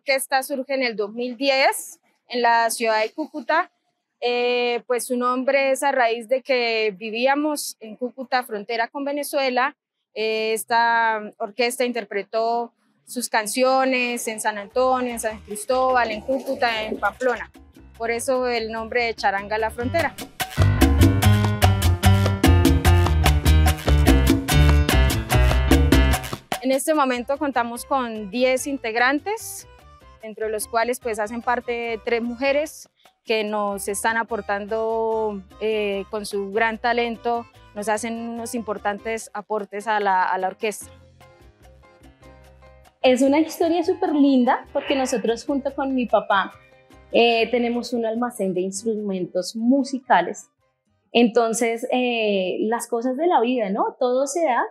orquesta surge en el 2010 en la ciudad de Cúcuta. Eh, pues su nombre es a raíz de que vivíamos en Cúcuta, frontera con Venezuela. Eh, esta orquesta interpretó sus canciones en San Antonio, en San Cristóbal, en Cúcuta, en Pamplona. Por eso el nombre de Charanga la Frontera. En este momento contamos con 10 integrantes, entre los cuales pues hacen parte tres mujeres que nos están aportando eh, con su gran talento, nos hacen unos importantes aportes a la, orquesta. Es una historia súper linda porque nosotros junto con mi papá eh, tenemos un almacén de instrumentos musicales. Entonces, eh, las cosas de la vida, ¿no? Todo se da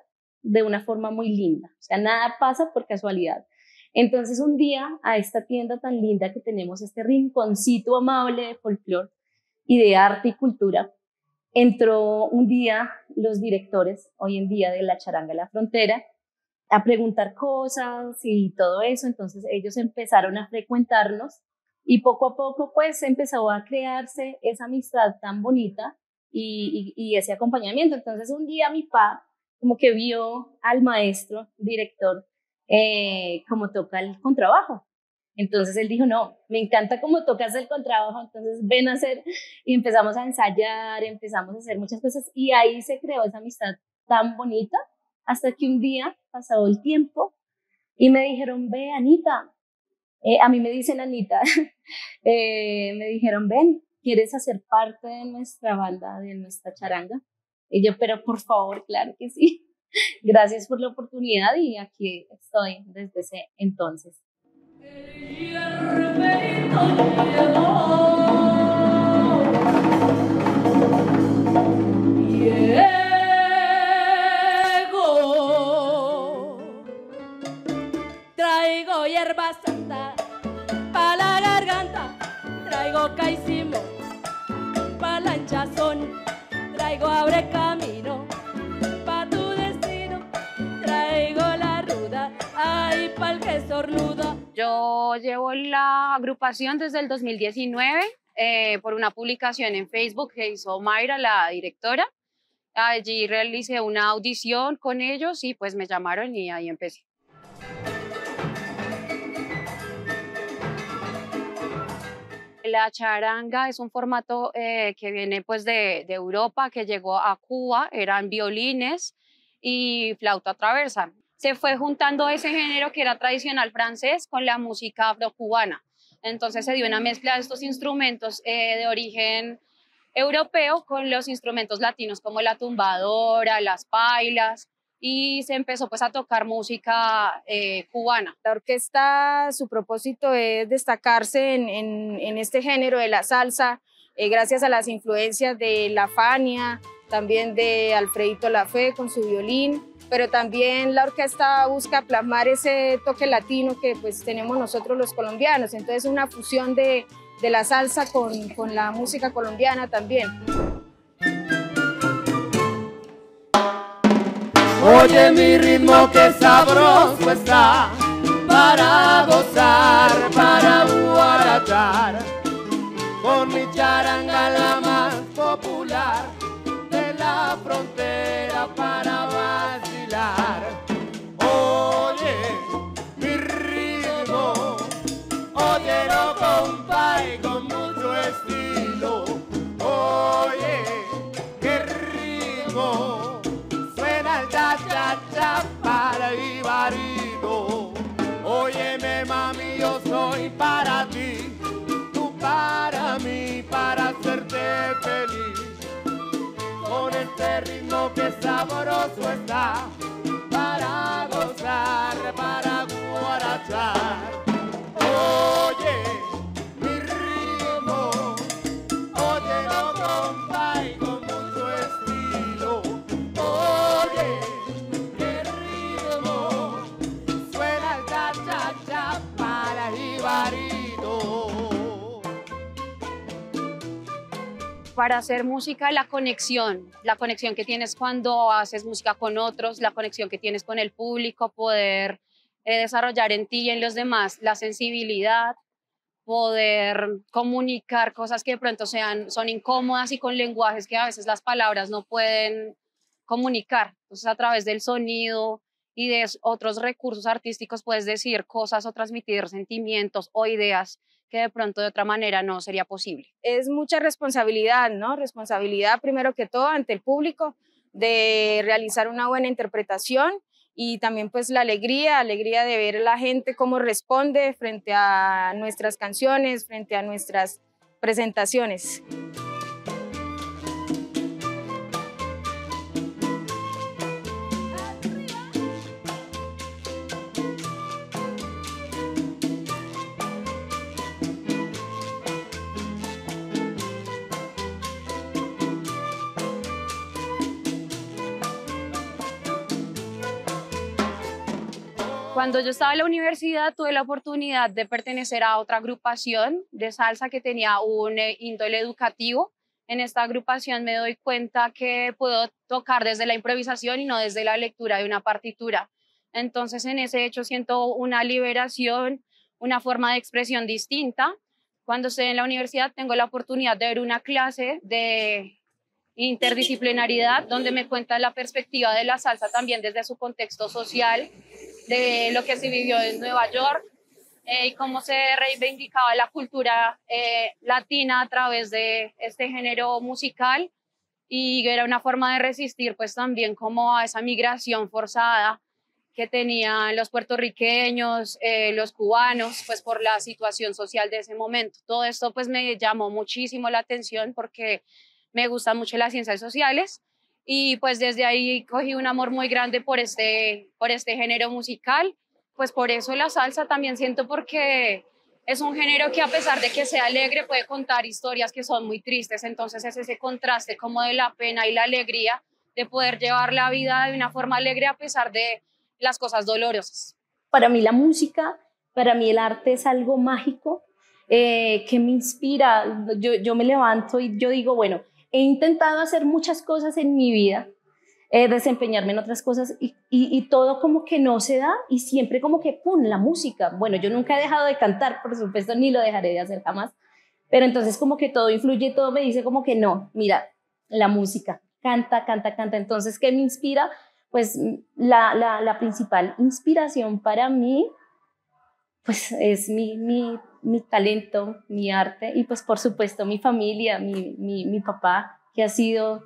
de una forma muy linda. O sea, nada pasa por casualidad. Entonces, un día a esta tienda tan linda que tenemos, este rinconcito amable de folclore y de arte y cultura, entró un día los directores, hoy en día de la Charanga la Frontera, a preguntar cosas y todo eso. Entonces, ellos empezaron a frecuentarnos y poco a poco, pues, empezó a crearse esa amistad tan bonita y ese acompañamiento. Entonces, un día mi papá como que vio al maestro, director, eh, como toca el contrabajo. Entonces él dijo, no, me encanta cómo tocas el contrabajo, entonces ven a hacer, y empezamos a ensayar, empezamos a hacer muchas cosas, y ahí se creó esa amistad tan bonita, hasta que un día, pasado el tiempo, y me dijeron, ve, Anita, eh, a mí me dicen Anita, eh, me dijeron, ven, ¿quieres hacer parte de nuestra banda, de nuestra charanga? Y yo, pero por favor, claro que sí. Gracias por la oportunidad y aquí estoy desde ese entonces. Llevo la agrupación desde el 2019 eh, por una publicación en Facebook que hizo Mayra, la directora. Allí realicé una audición con ellos y pues me llamaron y ahí empecé. La charanga es un formato eh, que viene pues de, de Europa, que llegó a Cuba, eran violines y flauta traversa. Se fue juntando ese género que era tradicional francés con la música afrocubana. Entonces se dio una mezcla de estos instrumentos eh, de origen europeo con los instrumentos latinos como la tumbadora, las pailas y se empezó pues a tocar música eh, cubana. La orquesta, su propósito es destacarse en, este género de la salsa, eh, gracias a las influencias de la Fania, también de Alfredito Lafé con su violín, pero también la orquesta busca plasmar ese toque latino que pues tenemos nosotros los colombianos, entonces una fusión de, de la salsa con, con la música colombiana también. Oye mi ritmo que sabroso está para gozar, para guarachar, con mi charanga la más popular este ritmo que sabroso está, para gozar, para guarachar. Oye, mi ritmo, óyelo compay con mucho estilo. Oye, qué ritmo, suena el cha cha cha para el para hacer música, la conexión, la conexión que tienes cuando haces música con otros, la conexión que tienes con el público, poder eh, desarrollar en ti y en los demás la sensibilidad, poder comunicar cosas que de pronto sean, son incómodas y con lenguajes que a veces las palabras no pueden comunicar. Entonces a través del sonido y de otros recursos artísticos puedes decir cosas o transmitir sentimientos o ideas que de pronto de otra manera no sería posible. Es mucha responsabilidad, ¿no? Responsabilidad primero que todo ante el público de realizar una buena interpretación y también pues la alegría, alegría de ver la gente cómo responde frente a nuestras canciones, frente a nuestras presentaciones. Cuando yo estaba en la universidad tuve la oportunidad de pertenecer a otra agrupación de salsa que tenía un eh, índole educativo. En esta agrupación me doy cuenta que puedo tocar desde la improvisación y no desde la lectura de una partitura. Entonces en ese hecho siento una liberación, una forma de expresión distinta. Cuando estoy en la universidad tengo la oportunidad de ver una clase de interdisciplinaridad donde me cuenta la perspectiva de la salsa también desde su contexto social de lo que se vivió en Nueva York eh, y cómo se reivindicaba la cultura eh, latina a través de este género musical y era una forma de resistir pues también como a esa migración forzada que tenían los puertorriqueños, eh, los cubanos, pues por la situación social de ese momento. Todo esto pues me llamó muchísimo la atención porque me gustan mucho las ciencias sociales y pues desde ahí cogí un amor muy grande por este, por este género musical. Pues por eso la salsa también siento porque es un género que a pesar de que sea alegre puede contar historias que son muy tristes, entonces es ese contraste como de la pena y la alegría de poder llevar la vida de una forma alegre a pesar de las cosas dolorosas. Para mí la música, para mí el arte es algo mágico eh, que me inspira. Yo, yo me levanto y yo digo, bueno, He intentado hacer muchas cosas en mi vida, eh, desempeñarme en otras cosas y, todo como que no se da y siempre como que, ¡pum!, la música. Bueno, yo nunca he dejado de cantar, por supuesto, ni lo dejaré de hacer jamás, pero entonces como que todo influye, todo me dice como que no, mira, la música, canta, canta, canta. Entonces, ¿qué me inspira? Pues la, la, la principal inspiración para mí, pues es mi, mi mi talento, mi arte y pues por supuesto mi familia, mi, mi, mi papá, que ha sido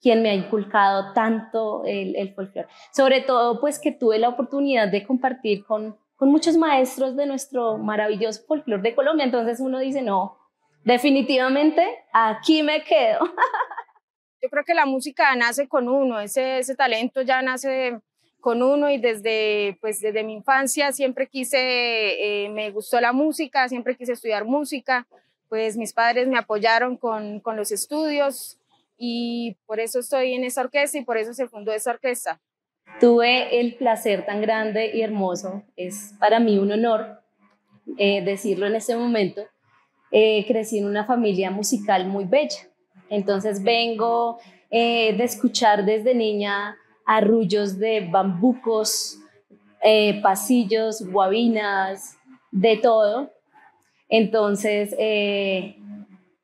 quien me ha inculcado tanto el, el folclore. Sobre todo pues que tuve la oportunidad de compartir con, con muchos maestros de nuestro maravilloso folclore de Colombia. Entonces uno dice, no, definitivamente aquí me quedo. Yo creo que la música nace con uno, ese, ese talento ya nace con uno y desde, pues, desde mi infancia siempre quise, eh, me gustó la música, siempre quise estudiar música, pues mis padres me apoyaron con, con los estudios y por eso estoy en esa orquesta y por eso se fundó esa orquesta. Tuve el placer tan grande y hermoso, es para mí un honor eh, decirlo en este momento, eh, crecí en una familia musical muy bella, entonces vengo de escuchar desde niña arrullos de bambucos, eh, pasillos, guabinas, de todo. Entonces, eh,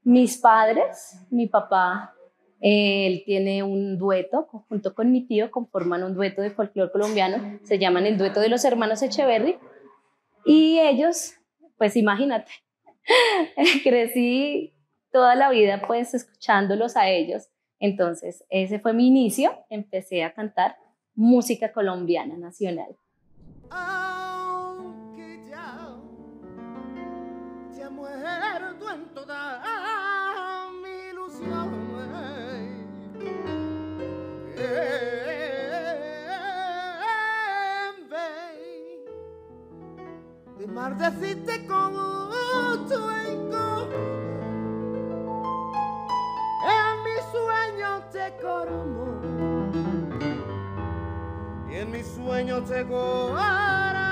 mis padres, mi papá, él tiene un dueto, junto con mi tío, conforman un dueto de folclore colombiano, se llaman el dueto de los hermanos Echeverry, y ellos, pues imagínate, crecí toda la vida pues escuchándolos a ellos entonces, ese fue mi inicio. Empecé a cantar música colombiana nacional. Aunque ya ha muerto en toda mi ilusión. En vez de maldecirte como tu y en mis sueños te coramo.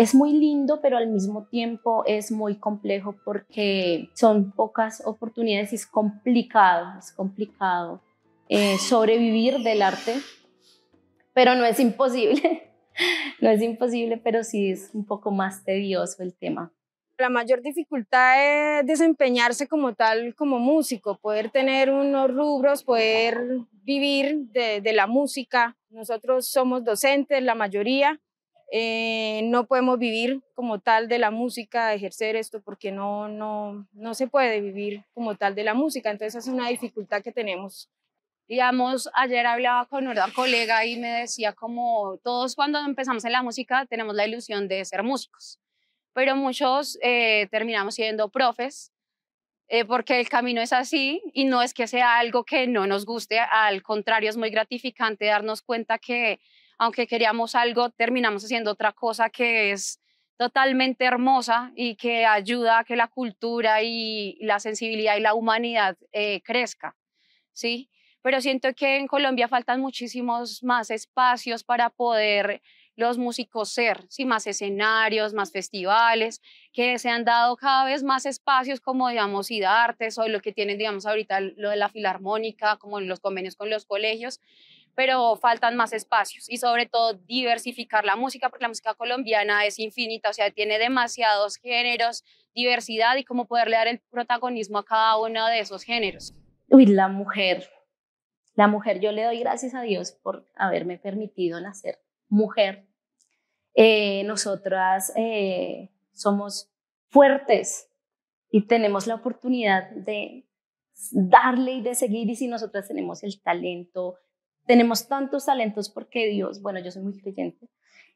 Es muy lindo, pero al mismo tiempo es muy complejo porque son pocas oportunidades y es complicado, es complicado eh, sobrevivir del arte, pero no es imposible, no es imposible, pero sí es un poco más tedioso el tema. La mayor dificultad es desempeñarse como tal, como músico, poder tener unos rubros, poder vivir de, de la música. Nosotros somos docentes, la mayoría, eh, no podemos vivir como tal de la música, ejercer esto, porque no, no, no se puede vivir como tal de la música. Entonces es una dificultad que tenemos. Digamos, ayer hablaba con una colega y me decía como todos cuando empezamos en la música tenemos la ilusión de ser músicos, pero muchos eh, terminamos siendo profes eh, porque el camino es así y no es que sea algo que no nos guste, al contrario es muy gratificante darnos cuenta que aunque queríamos algo, terminamos haciendo otra cosa que es totalmente hermosa y que ayuda a que la cultura y la sensibilidad y la humanidad eh, crezca, ¿sí? Pero siento que en Colombia faltan muchísimos más espacios para poder los músicos ser, ¿sí? más escenarios, más festivales, que se han dado cada vez más espacios como, digamos, artes o lo que tienen, digamos, ahorita lo de la filarmónica, como los convenios con los colegios, pero faltan más espacios y sobre todo diversificar la música, porque la música colombiana es infinita, o sea, tiene demasiados géneros, diversidad y cómo poderle dar el protagonismo a cada uno de esos géneros. Uy, la mujer, la mujer, yo le doy gracias a Dios por haberme permitido nacer mujer. Eh, nosotras eh, somos fuertes y tenemos la oportunidad de darle y de seguir y si nosotras tenemos el talento, tenemos tantos talentos porque Dios, bueno, yo soy muy creyente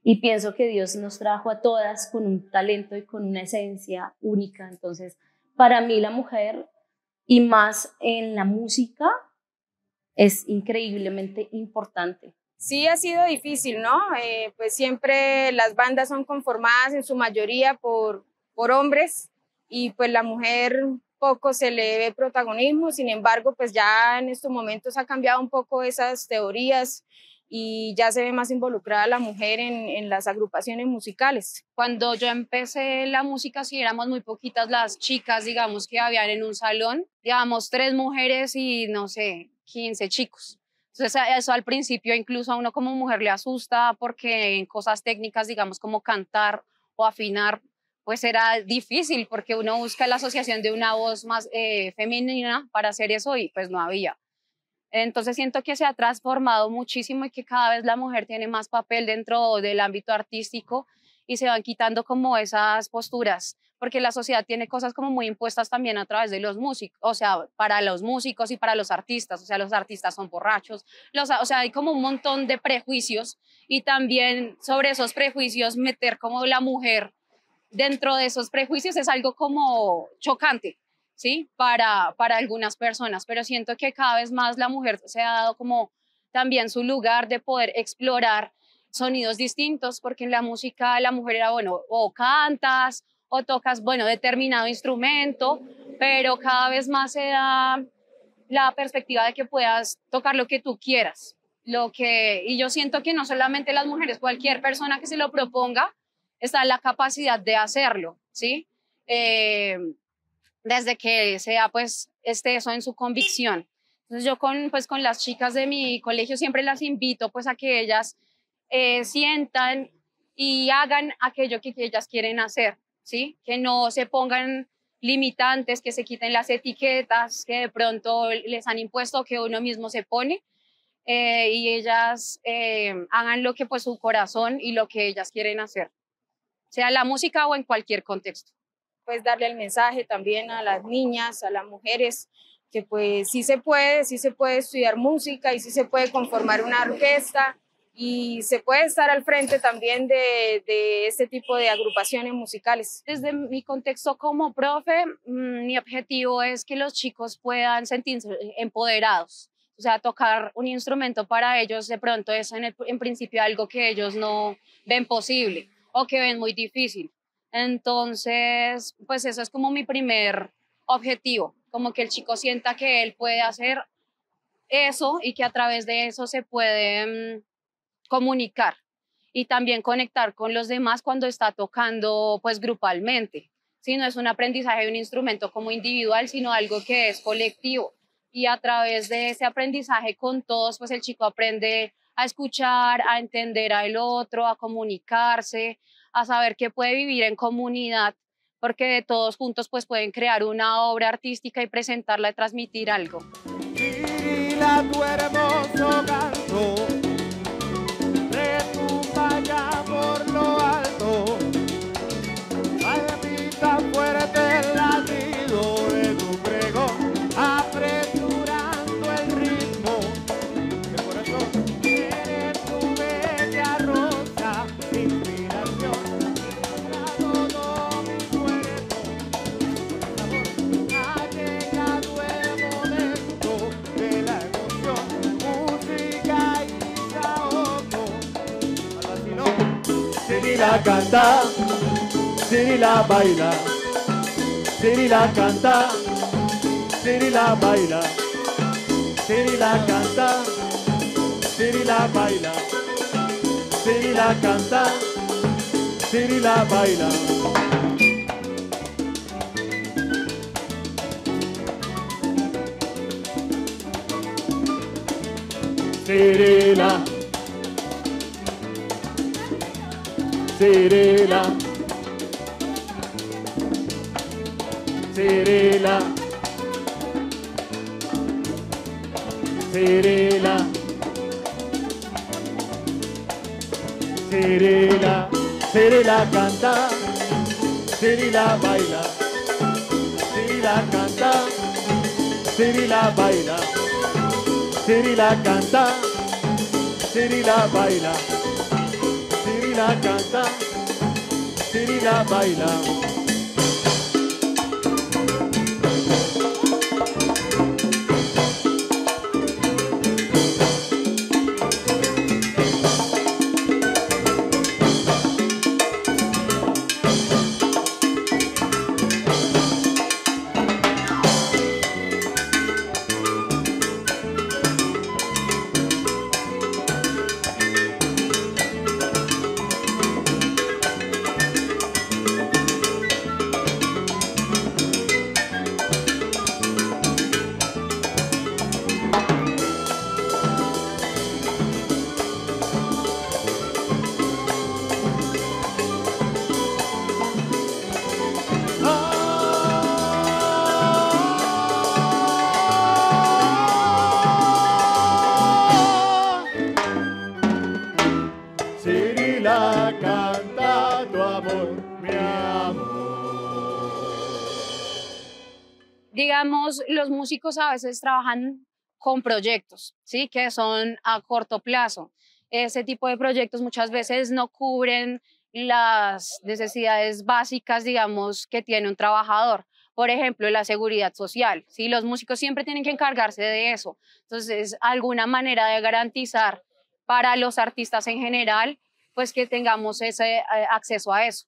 y pienso que Dios nos trajo a todas con un talento y con una esencia única. Entonces, para mí la mujer y más en la música es increíblemente importante. Sí ha sido difícil, ¿no? Eh, pues siempre las bandas son conformadas en su mayoría por, por hombres y pues la mujer poco se le ve protagonismo, sin embargo, pues ya en estos momentos ha cambiado un poco esas teorías y ya se ve más involucrada la mujer en, en, las agrupaciones musicales. Cuando yo empecé la música, sí éramos muy poquitas las chicas, digamos, que habían en un salón, digamos, tres mujeres y, no sé, 15 chicos. Entonces, eso al principio incluso a uno como mujer le asusta porque en cosas técnicas, digamos, como cantar o afinar, pues era difícil porque uno busca la asociación de una voz más eh, femenina para hacer eso y pues no había. Entonces siento que se ha transformado muchísimo y que cada vez la mujer tiene más papel dentro del ámbito artístico y se van quitando como esas posturas, porque la sociedad tiene cosas como muy impuestas también a través de los músicos, o sea, para los músicos y para los artistas, o sea, los artistas son borrachos, o sea, hay como un montón de prejuicios y también sobre esos prejuicios meter como la mujer dentro de esos prejuicios es algo como chocante, ¿sí? Para, para algunas personas, pero siento que cada vez más la mujer se ha dado como también su lugar de poder explorar sonidos distintos, porque en la música la mujer era, bueno, o cantas o tocas, bueno, determinado instrumento, pero cada vez más se da la perspectiva de que puedas tocar lo que tú quieras. Lo que, y yo siento que no solamente las mujeres, cualquier persona que se lo proponga, está la capacidad de hacerlo, ¿sí? Eh, desde que sea, pues, esté eso en su convicción. Entonces yo con, pues, con las chicas de mi colegio siempre las invito, pues, a que ellas eh, sientan y hagan aquello que, ellas quieren hacer, ¿sí? Que no se pongan limitantes, que se quiten las etiquetas que de pronto les han impuesto, que uno mismo se pone, eh, y ellas hagan lo que pues su corazón y lo que ellas quieren hacer sea la música o en cualquier contexto. Pues darle el mensaje también a las niñas, a las mujeres, que pues sí se puede, sí se puede estudiar música y sí se puede conformar una orquesta y se puede estar al frente también de, de este tipo de agrupaciones musicales. Desde mi contexto como profe, mm, mi objetivo es que los chicos puedan sentirse empoderados. O sea, tocar un instrumento para ellos de pronto es en, el, en principio algo que ellos no ven posible o que ven muy difícil. Entonces, pues eso es como mi primer objetivo, como que el chico sienta que él puede hacer eso y que a través de eso se puede mm, comunicar y también conectar con los demás cuando está tocando pues grupalmente. Si no es un aprendizaje de un instrumento como individual, sino algo que es colectivo. Y a través de ese aprendizaje con todos, pues el chico aprende a escuchar, a entender al otro, a comunicarse, a saber que puede vivir en comunidad, porque de todos juntos pues pueden crear una obra artística y presentarla y transmitir algo. Canta, Siri la baila, Siri la canta, Siri la baila, Siri la canta, Siri la baila, Siri la canta, Siri la baila. Siri la Cirila, Cirila, Cirila, Cirila, Cirila canta, Cirila baila, Cirila canta, Cirila baila, Cirila canta, Cirila baila. La canta, Siri la baila. los músicos a veces trabajan con proyectos, ¿sí? Que son a corto plazo. Ese tipo de proyectos muchas veces no cubren las necesidades básicas, digamos, que tiene un trabajador. Por ejemplo, la seguridad social, ¿sí? Los músicos siempre tienen que encargarse de eso. Entonces, alguna manera de garantizar para los artistas en general, pues que tengamos ese eh, acceso a eso.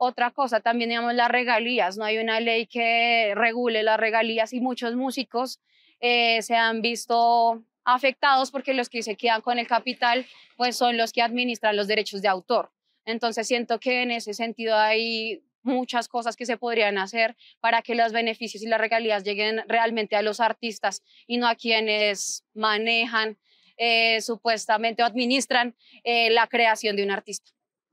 Otra cosa también, digamos, las regalías. No hay una ley que regule las regalías y muchos músicos eh, se han visto afectados porque los que se quedan con el capital, pues son los que administran los derechos de autor. Entonces siento que en ese sentido hay muchas cosas que se podrían hacer para que los beneficios y las regalías lleguen realmente a los artistas y no a quienes manejan eh, supuestamente o administran eh, la creación de un artista.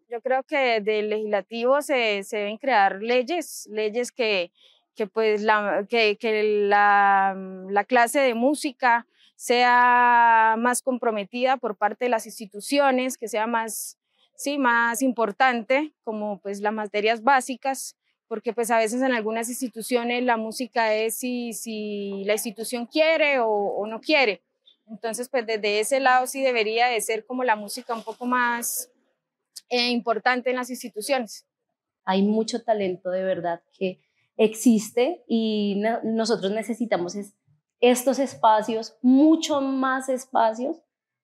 Yo creo que del legislativo se, se deben crear leyes, leyes que, que pues la, que, que la, mm, la, clase de música sea más comprometida por parte de las instituciones, que sea más, sí, más importante, como pues las materias básicas, porque pues a veces en algunas instituciones la música es si, si la institución quiere o, o no quiere. Entonces, pues desde ese lado sí debería de ser como la música un poco más eh, importante en las instituciones. Hay mucho talento de verdad que existe y nosotros necesitamos estos espacios, mucho más espacios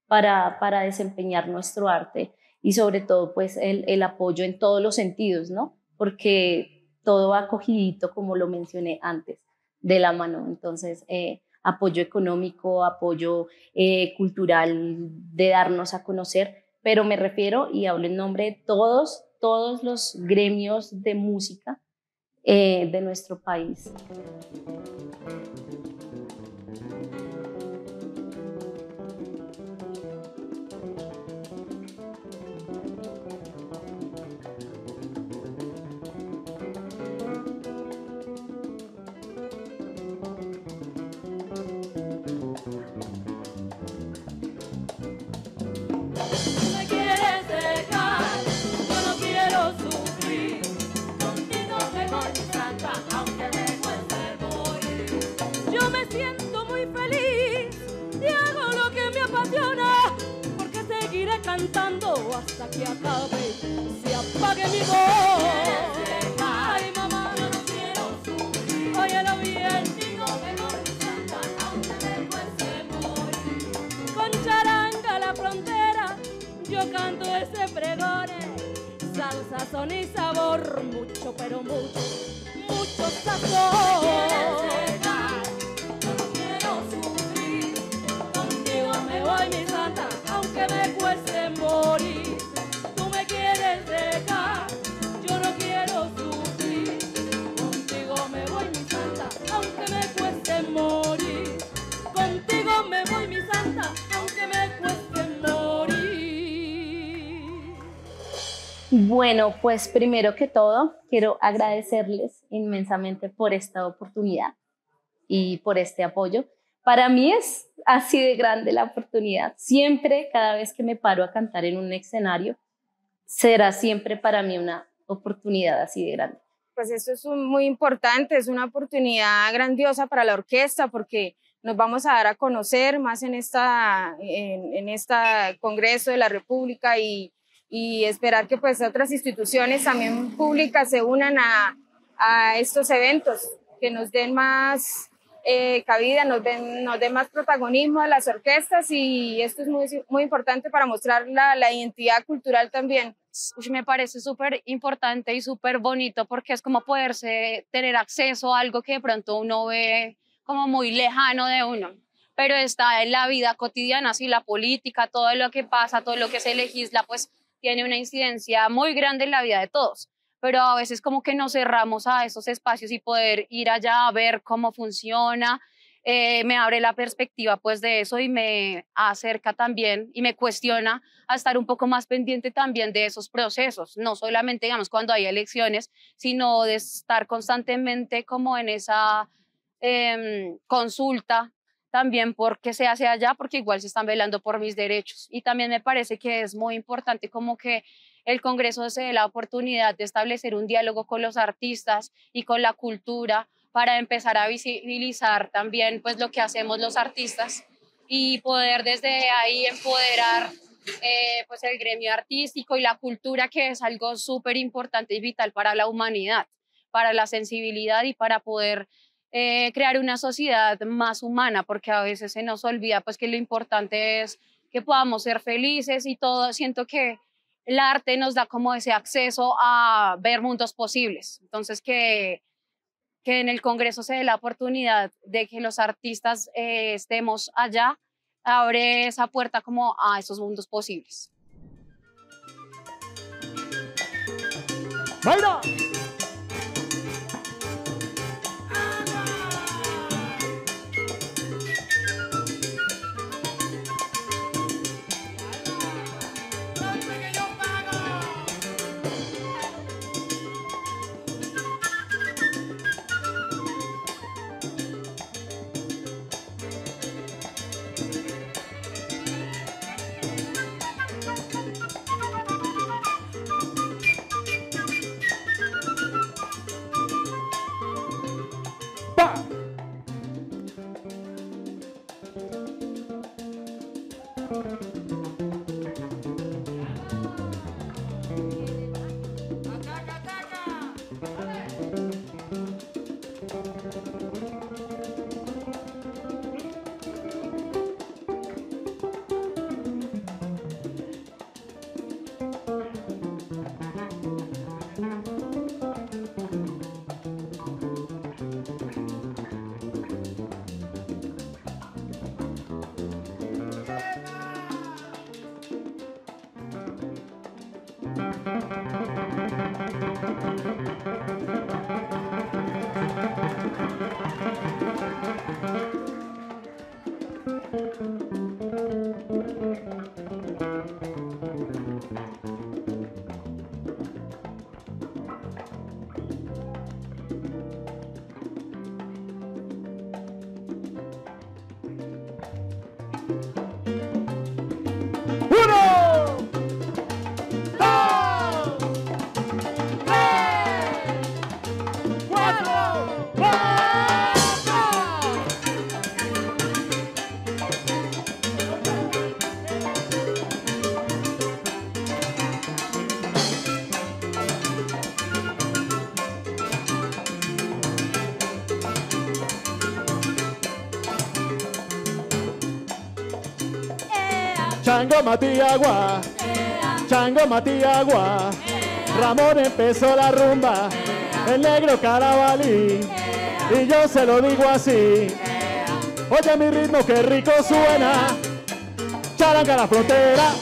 para, para desempeñar nuestro arte y sobre todo pues el, el apoyo en todos los sentidos, ¿no? Porque todo va acogidito, como lo mencioné antes, de la mano. Entonces, eh, apoyo económico, apoyo eh, cultural, de darnos a conocer, pero me refiero y hablo en nombre de todos, todos los gremios de música eh, de nuestro país. Hasta que acabe, se apague mi voz. Ay, mamá, yo no quiero sufrir. Óyelo bien, digo que no me aunque me cueste morir. Con charanga la frontera, yo canto ese pregone. Salsa, son y sabor, mucho, pero mucho, mucho sazón. Bueno, pues primero que todo, quiero agradecerles inmensamente por esta oportunidad y por este apoyo. Para mí es así de grande la oportunidad. Siempre, cada vez que me paro a cantar en un escenario, será siempre para mí una oportunidad así de grande. Pues esto es muy importante, es una oportunidad grandiosa para la orquesta porque nos vamos a dar a conocer más en esta en, en este Congreso de la República y y esperar que pues otras instituciones también públicas se unan a, a estos eventos, que nos den más eh, cabida, nos den, nos den más protagonismo a las orquestas y esto es muy, muy importante para mostrar la, la identidad cultural también. me parece súper importante y súper bonito porque es como poderse tener acceso a algo que de pronto uno ve como muy lejano de uno pero está en la vida cotidiana, así la política, todo lo que pasa, todo lo que se legisla, pues tiene una incidencia muy grande en la vida de todos, pero a veces como que nos cerramos a esos espacios y poder ir allá a ver cómo funciona, eh, me abre la perspectiva pues de eso y me acerca también y me cuestiona a estar un poco más pendiente también de esos procesos, no solamente digamos cuando hay elecciones, sino de estar constantemente como en esa em, consulta también porque se hace allá, porque igual se están velando por mis derechos. Y también me parece que es muy importante como que el Congreso se dé la oportunidad de establecer un diálogo con los artistas y con la cultura para empezar a visibilizar también pues lo que hacemos los artistas y poder desde ahí empoderar eh, pues el gremio artístico y la cultura que es algo súper importante y vital para la humanidad, para la sensibilidad y para poder eh, crear una sociedad más humana, porque a veces se nos olvida pues que lo importante es que podamos ser felices y todo. Siento que el arte nos da como ese acceso a ver mundos posibles. Entonces, que, que en el Congreso se dé la oportunidad de que los artistas eh, estemos allá, abre esa puerta como a esos mundos posibles. Chango Matiagua, Chango Matiagua, Ramón empezó la rumba, el negro carabalí, y yo se lo digo así. Oye mi ritmo, qué rico suena, charanga la frontera.